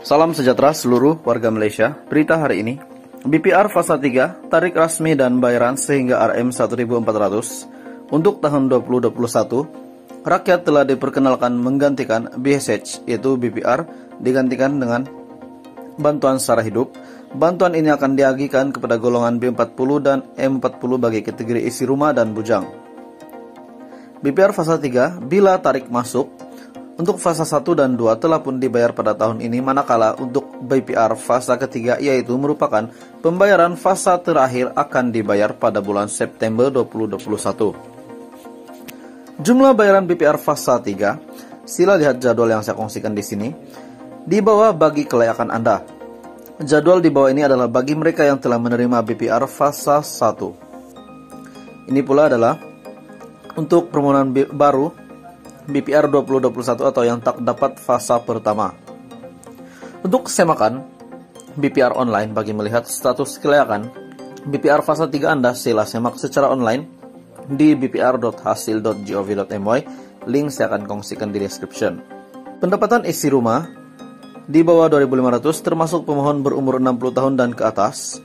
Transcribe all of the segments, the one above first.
Salam sejahtera seluruh warga Malaysia. Berita hari ini, BPR fasa 3 tarik rasmi dan bayaran sehingga RM 1400 untuk tahun 2021. Rakyat telah diperkenalkan menggantikan BSH yaitu BPR digantikan dengan bantuan secara hidup. Bantuan ini akan diagihkan kepada golongan B40 dan M40 bagi kategori isi rumah dan bujang. BPR fasa 3 bila tarik masuk untuk fasa 1 dan 2 telah pun dibayar pada tahun ini manakala untuk BPR fasa ketiga yaitu merupakan pembayaran fasa terakhir akan dibayar pada bulan September 2021. Jumlah bayaran BPR fasa 3 sila lihat jadwal yang saya kongsikan di sini di bawah bagi kelayakan Anda. Jadwal di bawah ini adalah bagi mereka yang telah menerima BPR fasa 1. Ini pula adalah untuk permohonan baru BPR 2021 atau yang tak dapat fasa pertama. Untuk kesemakan BPR online bagi melihat status kelayakan BPR fasa 3 Anda sila semak secara online di bpr.hasil.gov.my link saya akan kongsikan di description. Pendapatan isi rumah di bawah 2500 termasuk pemohon berumur 60 tahun dan ke atas.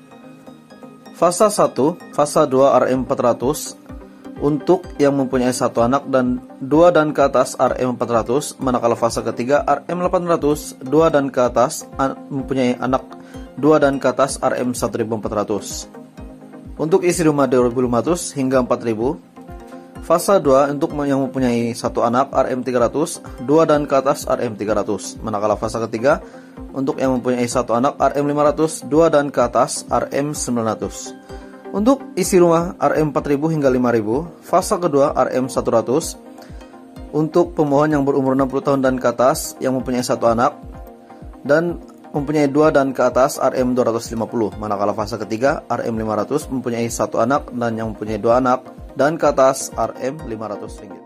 Fasa 1, fasa 2 RM 400 untuk yang mempunyai satu anak dan dua dan ke atas RM 400, manakala fase ketiga RM 800, dua dan ke atas an mempunyai anak dua dan ke atas RM 1400. Untuk isi rumah 2500 hingga 4000, fase 2 untuk yang mempunyai satu anak RM 300, dua dan ke atas RM 300, manakala fase ketiga untuk yang mempunyai satu anak RM 500, dua dan ke atas RM 900. Untuk isi rumah RM 4000 hingga 5000, fase kedua RM 100. Untuk pemohon yang berumur 60 tahun dan ke atas yang mempunyai satu anak dan mempunyai dua dan ke atas RM 250. Manakala fase ketiga RM 500 mempunyai satu anak dan yang mempunyai dua anak dan ke atas RM 500 ringgit.